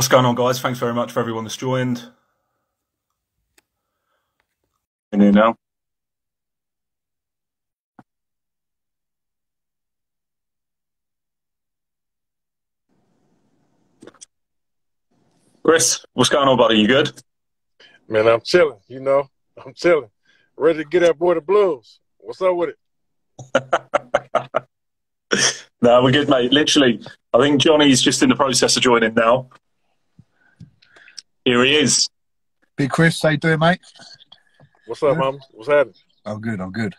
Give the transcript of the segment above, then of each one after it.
What's going on, guys? Thanks very much for everyone that's joined. In here now. Chris, what's going on, buddy? You good? Man, I'm chilling. You know, I'm chilling. Ready to get that boy the blues. What's up with it? no, we're good, mate. Literally, I think Johnny's just in the process of joining now. Here he is. Big Chris, how you doing, mate? What's up, mom? What's happening? I'm good. I'm good.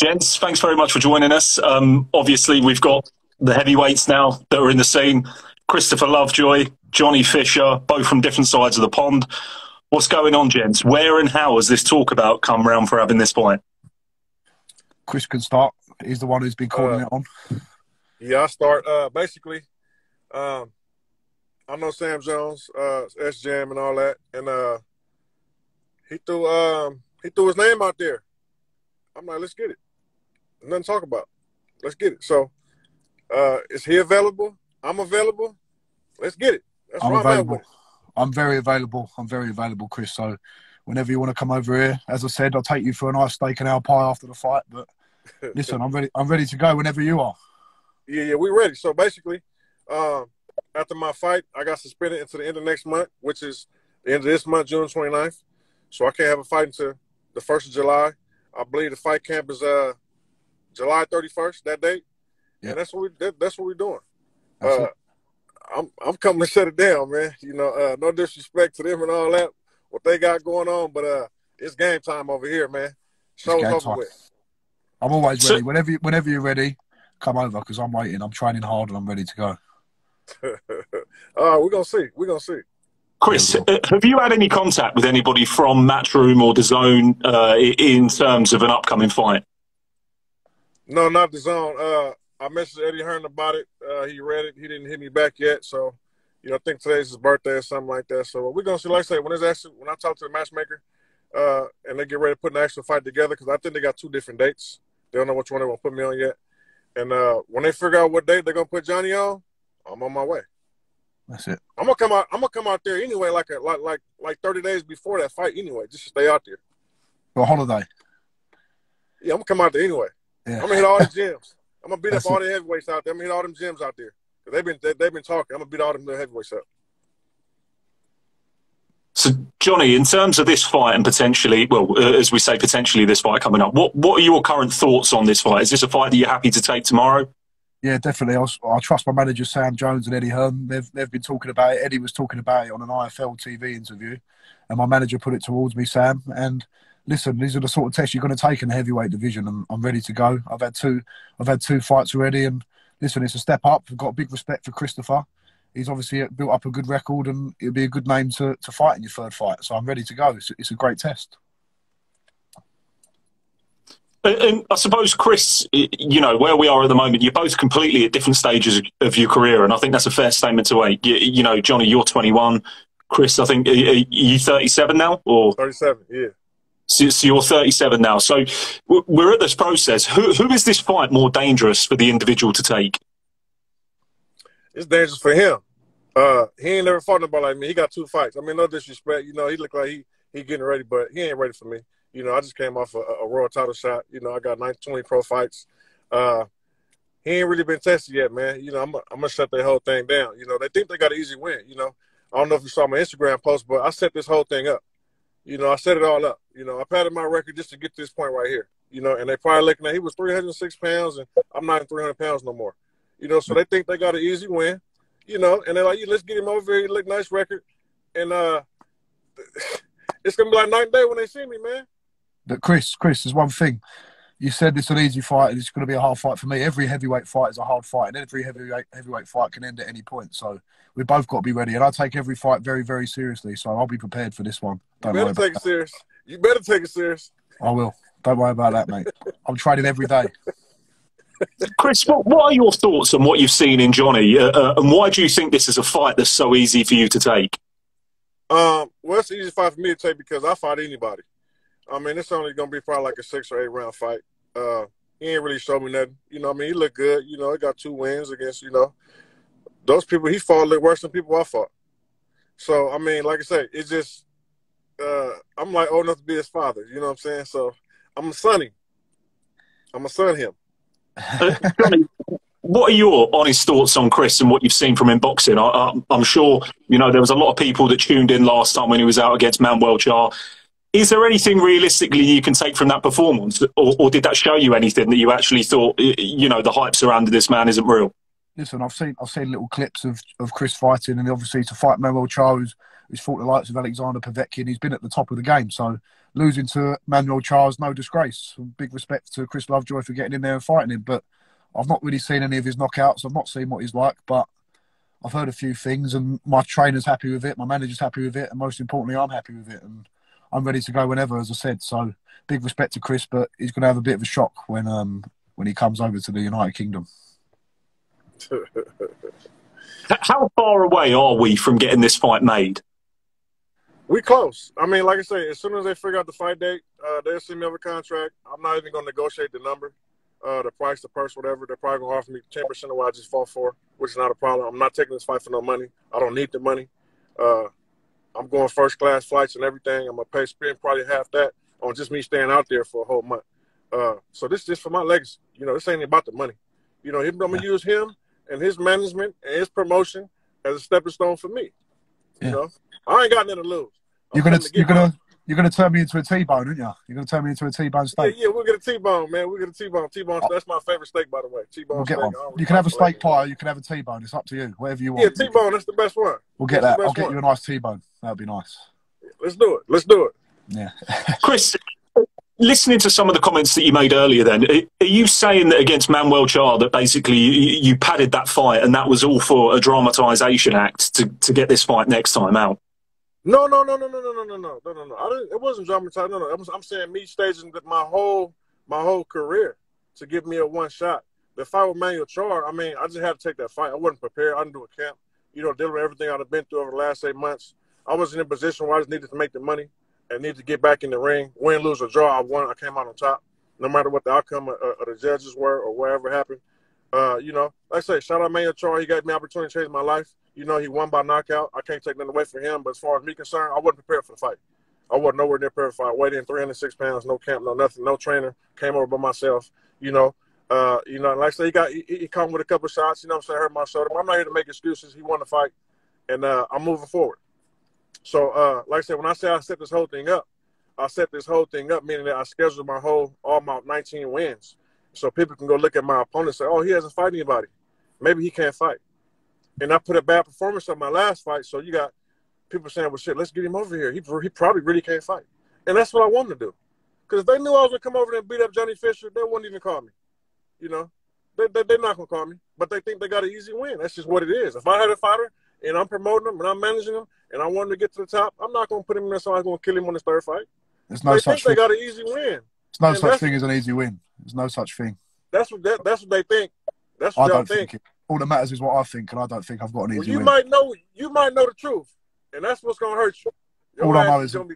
Gents, thanks very much for joining us. Um, obviously, we've got the heavyweights now that are in the scene. Christopher Lovejoy, Johnny Fisher, both from different sides of the pond. What's going on, gents? Where and how has this talk about come round for having this fight? Chris can start. He's the one who's been calling uh, it on. Yeah, I start. Uh, basically, um, I know Sam Jones, uh, S Jam, and all that, and uh, he threw um, he threw his name out there. I'm like, let's get it. Nothing to talk about. Let's get it. So, uh, is he available? I'm available. Let's get it. That's I'm available. I'm very available. I'm very available, Chris. So, whenever you want to come over here, as I said, I'll take you for a nice steak and our pie after the fight. But listen, I'm ready. I'm ready to go whenever you are. Yeah, yeah, we're ready. So basically, um, after my fight, I got suspended until the end of next month, which is the end of this month, June 29th. So I can't have a fight until the first of July. I believe the fight camp is uh July 31st, that date. Yeah. And that's what we that, that's what we're doing. Uh, I'm I'm coming to shut it down, man. You know, uh, no disrespect to them and all that, what they got going on, but uh, it's game time over here, man. Show's over time. with. I'm always ready. Whenever you, whenever you're ready, come over because I'm waiting. I'm training hard and I'm ready to go. all right, we're gonna see. We're gonna see. Chris, uh, have you had any contact with anybody from Matchroom or DAZN uh, in terms of an upcoming fight? No, not DAZN. Uh, I messaged Eddie Hearn about it. Uh, he read it. He didn't hit me back yet. So, you know, I think today's his birthday or something like that. So we're gonna see. Like I say, when it's actually when I talk to the matchmaker, uh, and they get ready to put an actual fight together, because I think they got two different dates. They don't know which one they want to put me on yet. And uh, when they figure out what date they're gonna put Johnny on, I'm on my way. That's it. I'm gonna come out. I'm gonna come out there anyway, like a, like like like 30 days before that fight anyway, just to stay out there. For a holiday. Yeah, I'm gonna come out there anyway. Yeah. I'm gonna hit all the gyms. I'm gonna beat That's up all it. the heavyweights out there. I'm gonna hit all them gyms out there. They've been they, have been talking. I'm gonna beat all them heavyweights up. So, Johnny, in terms of this fight and potentially, well, uh, as we say, potentially this fight coming up, what what are your current thoughts on this fight? Is this a fight that you're happy to take tomorrow? Yeah, definitely. I, trust my manager Sam Jones and Eddie Hearn. They've they've been talking about it. Eddie was talking about it on an IFL TV interview, and my manager put it towards me, Sam. And listen, these are the sort of tests you're going to take in the heavyweight division, and I'm ready to go. I've had two, I've had two fights already, and listen, it's a step up. I've got big respect for Christopher. He's obviously built up a good record, and it'll be a good name to, to fight in your third fight. So I'm ready to go. It's, it's a great test. And I suppose, Chris, you know, where we are at the moment, you're both completely at different stages of your career. And I think that's a fair statement to make. You, you know, Johnny, you're 21. Chris, I think, are you 37 now? or 37, yeah. So, so, you're 37 now. So we're at this process. Who, who is this fight more dangerous for the individual to take? It's dangerous for him. Uh, he ain't never fought nobody like me. He got two fights. I mean, no disrespect. You know, he looked like he he getting ready, but he ain't ready for me. You know, I just came off a, a world title shot. You know, I got 19, 20 pro fights. Uh, he ain't really been tested yet, man. You know, I'm, gonna shut that whole thing down. You know, they think they got an easy win. You know, I don't know if you saw my Instagram post, but I set this whole thing up. You know, I set it all up. You know, I padded my record just to get to this point right here. You know, and they probably looking at he was 306 pounds, and I'm not 300 pounds no more. You know, so they think they got an easy win. You know, and they're like, let's get him over here. He look nice record, and uh, it's gonna be like night and day when they see me, man. But Chris, Chris, there's one thing. You said it's an easy fight and it's going to be a hard fight for me. Every heavyweight fight is a hard fight, and every heavyweight heavyweight fight can end at any point. So we both got to be ready. And I take every fight very, very seriously. So I'll be prepared for this one. Don't you better take it serious. You better take it serious. I will. Don't worry about that, mate. I'm training every day. Chris, what, what are your thoughts on what you've seen in Johnny, uh, uh, and why do you think this is a fight that's so easy for you to take? Um, well, it's an easy fight for me to take because I fight anybody. I mean, it's only gonna be probably like a six or eight round fight. Uh, he ain't really showed me nothing. You know, I mean, he looked good. You know, he got two wins against you know those people he fought look worse than people I fought. So I mean, like I say, it's just uh, I'm like old enough to be his father. You know what I'm saying? So I'm a sonny. I'm a son him. What are your honest thoughts on Chris and what you've seen from him boxing? I, am sure you know there was a lot of people that tuned in last time when he was out against Manuel Charr. Is there anything realistically you can take from that performance, or, or, did that show you anything that you actually thought you know the hype surrounding this man isn't real? Listen, I've seen I've seen little clips of, of Chris fighting, and obviously to fight Manuel Charr, who's, fought the likes of Alexander Povetkin, he's been at the top of the game. So losing to Manuel Charr is no disgrace. Big respect to Chris Lovejoy for getting in there and fighting him, but I've not really seen any of his knockouts. I've not seen what he's like, but I've heard a few things, and my trainer's happy with it, my manager's happy with it, and most importantly, I'm happy with it, and I'm ready to go whenever, as I said. So big respect to Chris, but he's going to have a bit of a shock when um when he comes over to the United Kingdom. How far away are we from getting this fight made? We close. I mean, like I say, as soon as they figure out the fight date, uh, they'll send me over contract. I'm not even going to negotiate the number uh, the price, the purse, whatever, they're probably gonna offer me ten percent of what I just fought for, which is not a problem. I'm not taking this fight for no money. I don't need the money. Uh, I'm going first class flights and everything. I'm gonna pay spend probably half that on just me staying out there for a whole month. Uh, so this is just for my legacy. You know, this ain't about the money. You know, I'm gonna use him and his management and his promotion as a stepping stone for me. Yeah. You know, I ain't got nothing to lose. I'm you're gonna, to you're gonna, you're going to turn me into a T-bone, aren't you? You're going to turn me into a T-bone steak. Yeah, yeah, we'll get a T-bone, man. We'll get a T-bone. T-bone. Oh. That's my favorite steak, by the way. T-bone. We'll get steak. one. You can have a steak pie. You can have a T-bone. It's up to you. Whatever you want. Yeah, T-bone. That's the best one. We'll get that's that. I'll get one. you a nice T-bone. That'd be nice. Let's do it. Let's do it. Yeah. Chris, listening to some of the comments that you made earlier, then are you saying that against Manuel Charr that basically you, you padded that fight and that was all for a dramatisation act to to get this fight next time out? No, no, no, no, no, no, no, no, no, no, no. I didn't. It wasn't dramatized. No, no. I'm, I'm saying me staging my whole my whole career to give me a one shot. The fight with Manuel Charr, I mean, I just had to take that fight. I wasn't prepared. I didn't do a camp. You know, dealing with everything I've been through over the last eight months. I was in a position where I just needed to make the money and needed to get back in the ring. Win, lose, or draw, I won. I came out on top, no matter what the outcome of, of the judges were or whatever happened. Uh, you know, like I say, shout out Manuel Charr. He gave me opportunity to change my life. You know, he won by knockout. I can't take nothing away from him. But as far as me concerned, I wasn't prepared for the fight. I wasn't nowhere near prepared for the fight. Weighed in 306 pounds, no camp, no nothing, no trainer. Came over by myself. You know, uh, you know, like I say, he got he, he come with a couple shots. You know, I'm saying, hurt my shoulder. But I'm not here to make excuses. He won the fight, and uh, I'm moving forward. So, uh, like I said, when I say I set this whole thing up, I set this whole thing up, meaning that I scheduled my whole all my 19 wins, so people can go look at my opponent and say, "Oh, he hasn't fought anybody. Maybe he can't fight." And I put a bad performance on my last fight. So you got people saying, "Well, shit, let's get him over here. He he probably really can't fight," and that's what I wanted to do. Because if they knew I was gonna come over there and beat up Johnny Fisher, they wouldn't even call me. You know, they, they they're not gonna call me, but they think they got an easy win. That's just what it is. If I had a fighter and I'm promoting him and I'm managing him and I want him to get to the top, I'm not gonna put him in there so I'm gonna kill him on his third fight. There's no they such think thing. they got an easy win. There's no and such thing as an easy win. There's no such thing. That's what that, that's what they think. That's what I don't think. think all that matters is what I think, and I don't think I've got an easy well, you win. might know you might know the truth, and that's what's gonna hurt you. Your all I know is all,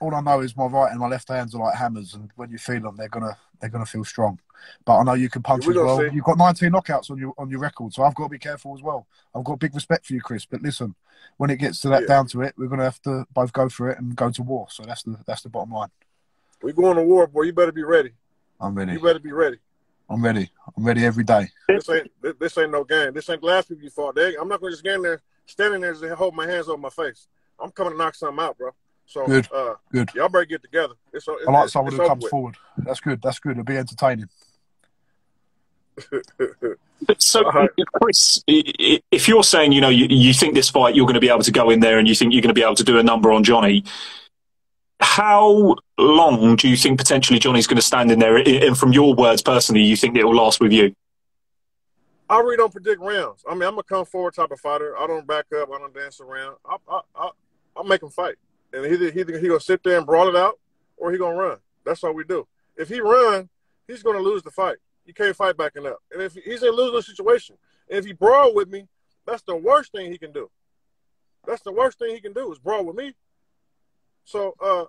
all, I know is my right and my left hands are like hammers, and when you feel them, they're gonna they're gonna feel strong. But I know you can punch yeah, as well. See. You've got 19 knockouts on your on your record, so I've got to be careful as well. I've got big respect for you, Chris. But listen, when it gets to that yeah. down to it, we're gonna have to both go for it and go to war. So that's the that's the bottom line. We're going to war, boy. You better be ready. I'm ready. You better be ready. I'm ready. I'm ready every day. This ain't this ain't no game. This ain't the last people you fought. They, I'm not gonna just stand there, standing there, and hold my hands over my face. I'm coming to knock something out, bro. So good, uh, good. Y'all better get together. It's, it's, I like someone who comes with. forward. That's good. That's good. It'll be entertaining. so, right. Chris, if you're saying you know you, you think this fight you're going to be able to go in there and you think you're going to be able to do a number on Johnny, how long do you think potentially Johnny's going to stand in there? And from your words personally, you think it will last with you? I really don't predict rounds. I mean, I'm a come forward type of fighter. I don't back up. I don't dance around. I I I, I make him fight, and he he he gonna sit there and brawl it out, or he gonna run. That's all we do. If he run, he's gonna lose the fight. You can't fight backing up. And if he's in a losing situation, and if he brawl with me, that's the worst thing he can do. That's the worst thing he can do is brawl with me. So uh,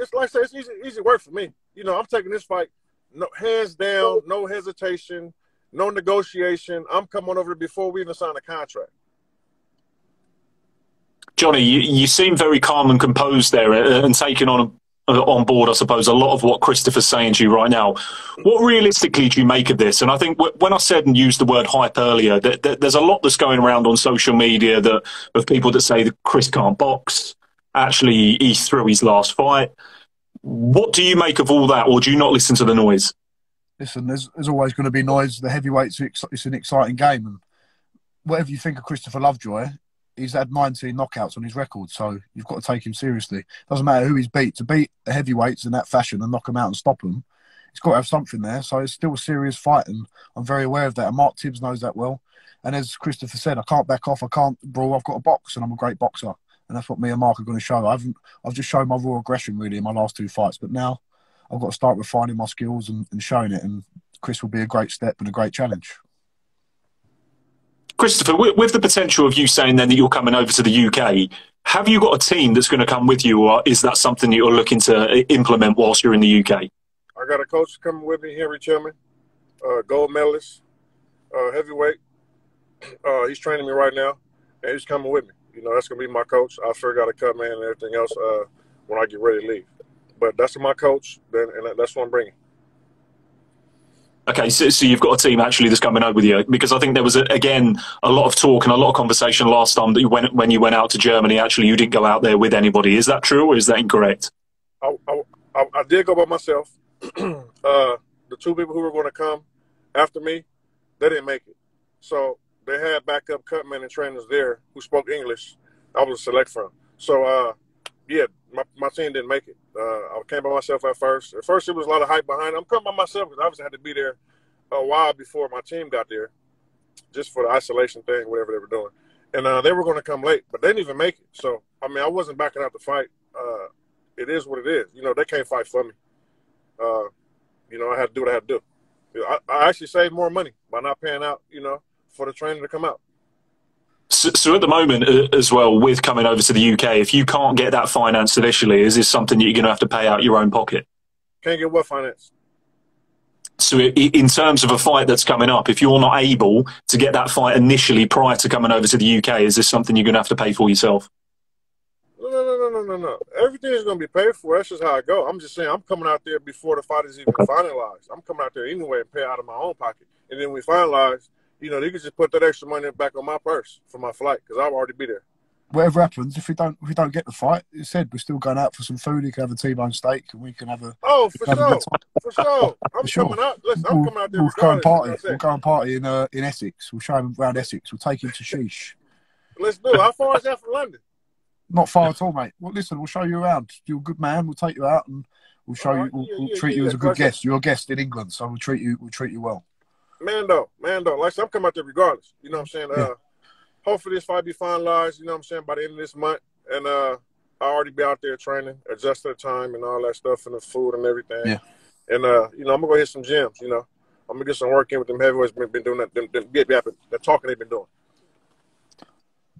it's like I say, it's easy, easy work for me. You know, I'm taking this fight, no hands down, no hesitation, no negotiation. I'm coming over before we even sign a contract. Johnny, you, you seem very calm and composed there uh, and taking on uh, on board, I suppose, a lot of what Christopher's saying to you right now. What realistically do you make of this? And I think when I said and used the word hype earlier, that, that there's a lot that's going around on social media that of people that say that Chris can't box. Actually, he's through his last fight. What do you make of all that, or do you not listen to the noise? Listen, there's, there's always going to be noise. The heavyweights, it's an exciting game, and whatever you think of Christopher Lovejoy, he's had 19 knockouts on his record, so you've got to take him seriously. Doesn't matter who he's beat. To beat the heavyweights in that fashion and knock them out and stop them, he's got to have something there. So it's still a serious fight, and I'm very aware of that. And Mark Tibbs knows that well. And as Christopher said, I can't back off. I can't brawl. I've got a box, and I'm a great boxer. And that's what me and Mark are going to show. I haven't. I've just shown my raw aggression really in my last two fights, but now I've got to start refining my skills and, and showing it. And Chris will be a great step and a great challenge. Christopher, with, with, the potential of you saying then that you're coming over to the UK, have you got a team that's going to come with you, or is that something that you're looking to implement whilst you're in the UK? I got a coach coming with me, Henry Tillman, uh, gold medalist, uh, heavyweight. Uh, he's training me right now, and he's coming with me. You know, that's going to be my coach. I sure got to cut man and everything else uh, when I get ready to leave. But that's my coach, and that's what I'm bringing. Okay, so, so, you've got a team actually that's coming over with you because I think there was a, again a lot of talk and a lot of conversation last time that you went when you went out to Germany. Actually, you didn't go out there with anybody. Is that true or is that incorrect? I, I, I did go by myself. uh, the two people who were going to come after me, they didn't make it. So they had backup cutmen and trainers there who spoke English. I was a select from. So uh, yeah, my, my team didn't make it. Uh, I came by myself at first. At first, it was a lot of hype behind. It. I'm coming by myself because I obviously had to be there a while before my team got there, just for the isolation thing, whatever they were doing. And uh, they were going to come late, but they didn't even make it. So I mean, I wasn't backing out the fight. Uh, it is what it is. You know, they can't fight for me. Uh, you know, I had to do what I had to do. I, I actually saved more money by not paying out. You know, for the trainer to come out. So, so, at the moment, uh, as well, with coming over to the UK, if you can't get that finance initially, is this something that you're going to have to pay out your own pocket? Can't get what finance? So, in terms of a fight that's coming up, if you're not able to get that fight initially prior to coming over to the UK, is this something you're going to have to pay for yourself? No, no, no, no, no, no. Everything is going to be paid for. That's just how I go. I'm just saying, I'm coming out there before the fight is even okay. finalized. I'm coming out there anyway and pay out of my own pocket. And then we finalize you know, they could just put that extra money back on my purse for my flight because I'll already be there. Whatever happens, if we don't if we don't get the fight, you said we're still going out for some food. You can have a T-bone steak, and we can have a oh for sure, for sure. I'm for sure. coming out. Listen, I'm coming out there. We'll go and party. We'll go and party in uh, in Essex. We'll show him around Essex. We'll take him to Sheesh. Let's do it. How far is that from London? Not far at all, mate. Well, listen, we'll show you around. You're a good man. We'll take you out and we'll show right. you. We'll, yeah, we'll yeah, treat yeah, you as a good guest. You're a guest in England, so we'll treat you. We'll treat you well. Mando, Mando. Like I said, I'm coming out there regardless. You know what I'm saying? Uh, hopefully this fight be finalized, you know what I'm saying, by the end of this month. And uh I already be out there training, adjust to the time and all that stuff and the food and everything. Yeah. And uh, you know, I'm gonna go hit some gyms, you know. I'm gonna get some work in with them heavyweights been, been doing that them, them, get talking they've been doing.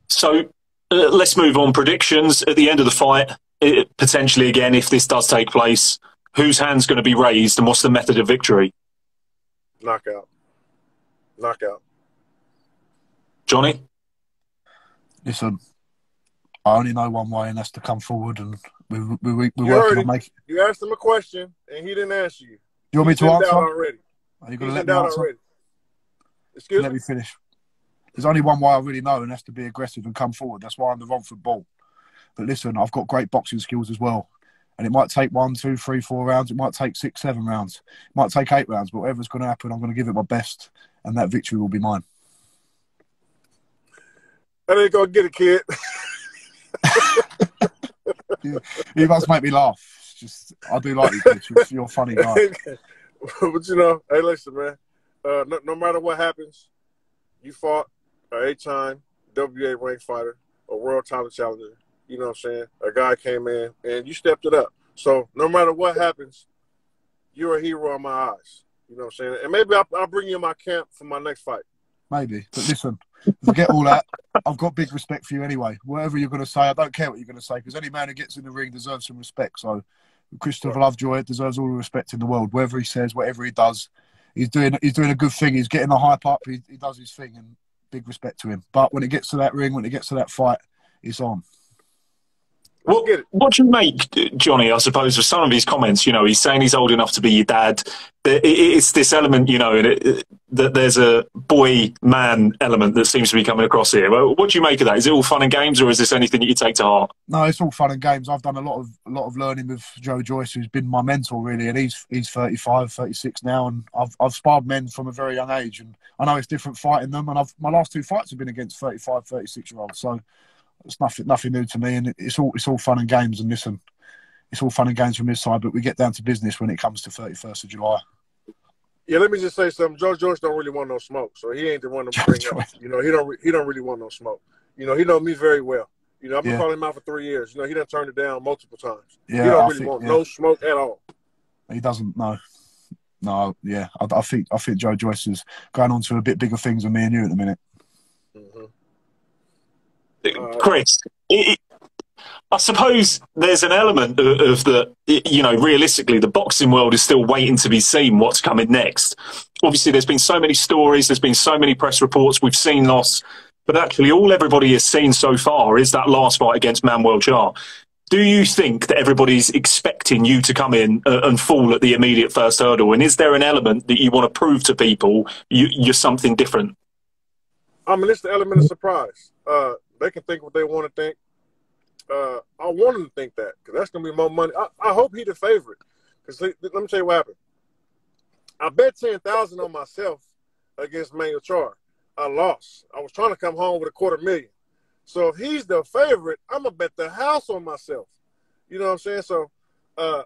So uh, let's move on. Predictions at the end of the fight, it, potentially again, if this does take place, whose hand's going to be raised and what's the method of victory? Knockout knockout. Johnny? Listen, I only know one way, and that's to come forward and we we we we're working on making. You asked him a question, and he didn't answer you. You want me to answer? Already. Are you going to let me answer? Already. Excuse let me finish. There's only one way I really know, and that's to be aggressive and come forward. That's why I'm the Romford Bull. But listen, I've got great boxing skills as well. And it might take one, two, three, four rounds. It might take six, seven rounds. It might take eight rounds. But whatever's going to happen, I'm going to give it my best and that victory will be mine. I ain't gonna get a kid. you, you must make me laugh. It's just I do like you, You're, you're a funny guy. but you know, hey, listen, man. Uh, no, no, matter what happens, you fought a eight-time WA ranked fighter, a world title challenger. You know what I'm saying? A guy came in and you stepped it up. So no matter what happens, you're a hero in my eyes. You know what I'm saying? And maybe I'll, I'll bring you in my camp for my next fight. Maybe. But listen, forget all that. I've got big respect for you anyway. Whatever you're going to say, I don't care what you're going to say because any man who gets in the ring deserves some respect. So Christopher right. Lovejoy deserves all the respect in the world. Whatever he says, whatever he does, he's doing he's doing a good thing. He's getting the hype up. He, he does his thing and big respect to him. But when it gets to that ring, when it gets to that fight, it's on. What, what do you make, Johnny, I suppose, of some of his comments? You know, he's saying he's old enough to be your dad. It's this element, you know, that there's a boy man element that seems to be coming across here. What do you make of that? Is it all fun and games, or is this anything that you take to heart? No, it's all fun and games. I've done a lot of a lot of learning with Joe Joyce, who's been my mentor, really, and he's he's 35, 36 now, and I've I've sparred men from a very young age, and I know it's different fighting them, and I've my last two fights have been against 35, 36 year olds, so it's nothing nothing new to me, and it's all it's all fun and games. And listen, it's all fun and games from his side, but we get down to business when it comes to thirty first of July. Yeah, let me just say something. George George don't really want no smoke, so he ain't the one to bring up. You know, he don't he don't really want no smoke. You know, he know me very well. You know, I've been yeah. calling him out for three years. You know, he done turned it down multiple times. Yeah, he don't I really think, want yeah. no smoke at all. He doesn't know. No, yeah, I, I, think I think Joe Joyce is going on to a bit bigger things than me and you at the minute. Mm-hmm. Chris, it, I suppose there's an element of, of the, you know, realistically, the boxing world is still waiting to be seen what's coming next. Obviously, there's been so many stories, there's been so many press reports, we've seen loss, but actually, all everybody has seen so far is that last fight against Manuel Charr. Do you think that everybody's expecting you to come in uh, and fall at the immediate first hurdle? And is there an element that you want to prove to people you, are something different? I mean, it's the element of surprise. Uh, they can think what they want to think. Uh, I want them to think that because that's gonna be more money. I, I hope he the favorite. Because let, let me tell you what happened. I bet ten thousand on myself against Manuel Charr. I lost. I was trying to come home with a quarter million. So if he's the favorite, I'm gonna bet the house on myself. You know what I'm saying? So uh,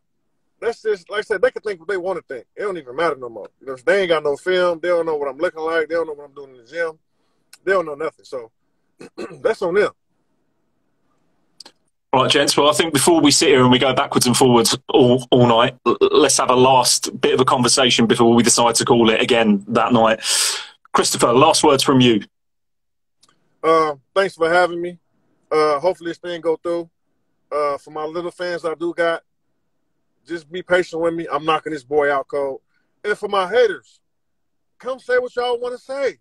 that's just like I said, they can think what they want to think. It don't even matter no more. You know, they ain't got no film. They don't know what I'm looking like. They don't know what I'm doing in the gym. They don't know nothing. So that's on them. Right, gents. Well, I think before we sit here and we go backwards and forwards all, all night, let's have a last bit of a conversation before we decide to call it again that night. Christopher, last words from you. Uh, thanks for having me. Uh, hopefully this thing go through. Uh, for my little fans I do got, just be patient with me. I'm knocking this boy out cold. And for my haters, come say what y'all want to say.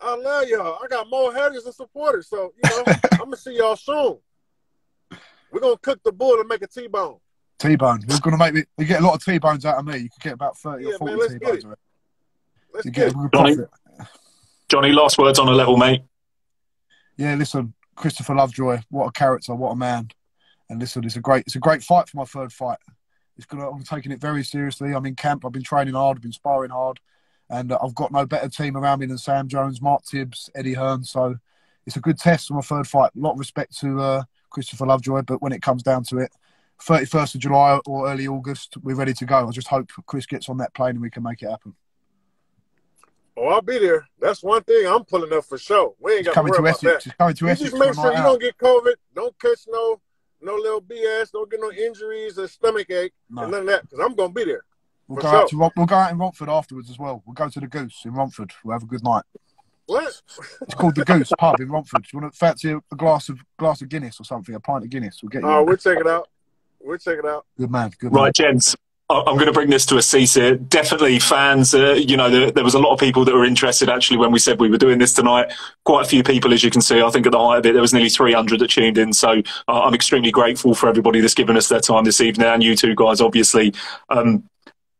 I love y'all. I got more haters than supporters. So, you know, I'm gonna see y'all soon. We're gonna cook the bull and make a T-bone. T-bone. We're gonna make it. You get a lot of T-bones out of me. You can get about thirty yeah, or forty man, T-bones. Get let's you get, get Johnny, Johnny, last words on a level, mate. Yeah, listen, Christopher Lovejoy. What a character. What a man. And listen, it's a great. It's a great fight for my third fight. It's gonna. I'm taking it very seriously. I'm in camp. I've been training hard. I've been sparring hard and uh, I've got no better team around me than Sam Jones, Mark Tibbs, Eddie Hearn. So it's a good test for my third fight. A lot of respect to uh, Christopher Lovejoy, but when it comes down to it, 31st of July or early August, we're ready to go. I just hope Chris gets on that plane and we can make it happen. Oh, I'll be there. That's one thing I'm pulling up for sure. We ain't got to worry about Essex. that. coming to you Essex. Just make sure you out. don't get COVID. Don't catch no no little BS. Don't get no injuries or stomach ache no. and none of that. Because I'm gonna be there. We'll go out to we'll go out in Romford afterwards as well. We'll go to the Goose in Romford. We'll have a good night. What? It's called the Goose Pub in Romford. Do you want to fancy a, a, glass of glass of Guinness or something? A pint of Guinness. We'll get you. Oh, we'll check it out. We'll check it out. Good man. Good man. Right, gents. I'm going to bring this to a cease here. Definitely fans, uh, you know, there, there, was a lot of people that were interested actually when we said we were doing this tonight. Quite a few people, as you can see. I think at the height of it, there was nearly 300 that tuned in. So uh, I'm extremely grateful for everybody that's given us their time this evening and you two guys, obviously. Um,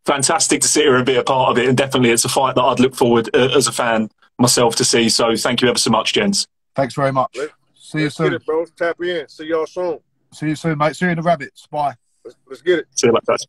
fantastic to sit here and be a part of it. And definitely, it's a fight that I'd look forward uh, as a fan myself to see. So thank you ever so much, gents. Thanks very much. Let, see you soon, it, bro. Tap in. See y'all soon. See you soon, mate. See you in the rabbits. Bye. Let's, let's get it. See you later.